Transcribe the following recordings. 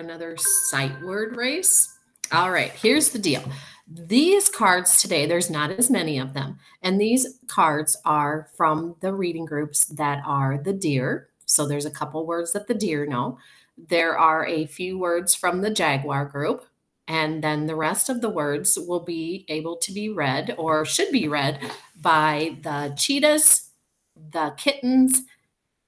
another sight word race? All right, here's the deal. These cards today, there's not as many of them. And these cards are from the reading groups that are the deer. So there's a couple words that the deer know. There are a few words from the jaguar group. And then the rest of the words will be able to be read or should be read by the cheetahs, the kittens,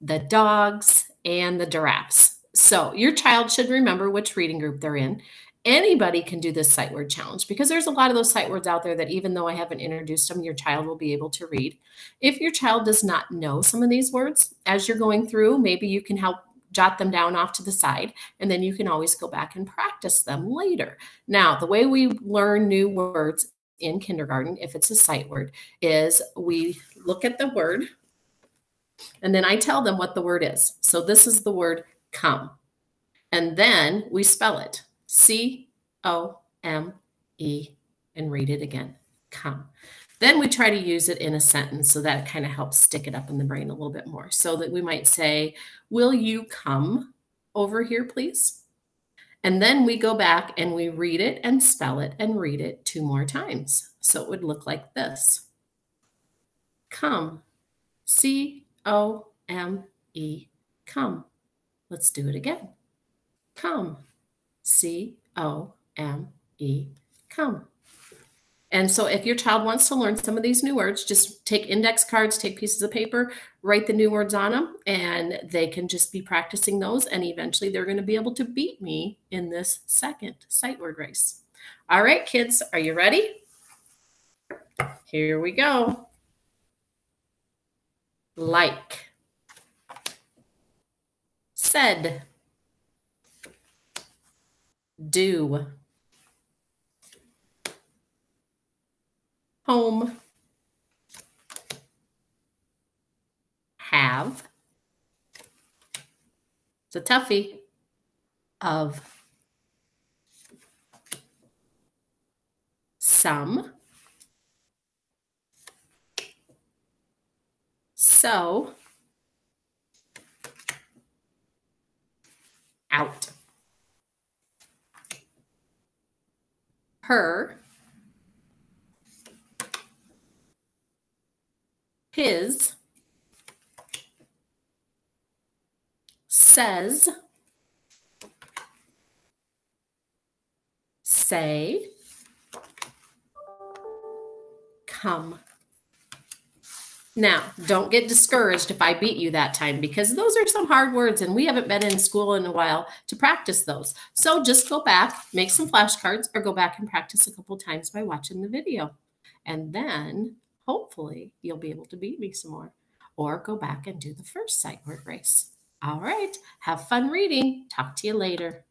the dogs, and the giraffes. So your child should remember which reading group they're in anybody can do this sight word challenge because there's a lot of those sight words out there that even though I haven't introduced them, your child will be able to read. If your child does not know some of these words as you're going through, maybe you can help jot them down off to the side and then you can always go back and practice them later. Now, the way we learn new words in kindergarten, if it's a sight word, is we look at the word and then I tell them what the word is. So this is the word come. And then we spell it. C O M E and read it again. Come. Then we try to use it in a sentence so that kind of helps stick it up in the brain a little bit more. So that we might say, Will you come over here, please? And then we go back and we read it and spell it and read it two more times. So it would look like this Come. C O M E. Come. Let's do it again. Come. C O M E, come. And so if your child wants to learn some of these new words, just take index cards, take pieces of paper, write the new words on them, and they can just be practicing those. And eventually they're going to be able to beat me in this second sight word race. All right, kids, are you ready? Here we go. Like. Said do. Home. Have. It's a toughie of some. So out her, his, says, say, come. Now, don't get discouraged if I beat you that time because those are some hard words and we haven't been in school in a while to practice those. So just go back, make some flashcards, or go back and practice a couple times by watching the video. And then hopefully you'll be able to beat me some more or go back and do the first sight word race. All right, have fun reading. Talk to you later.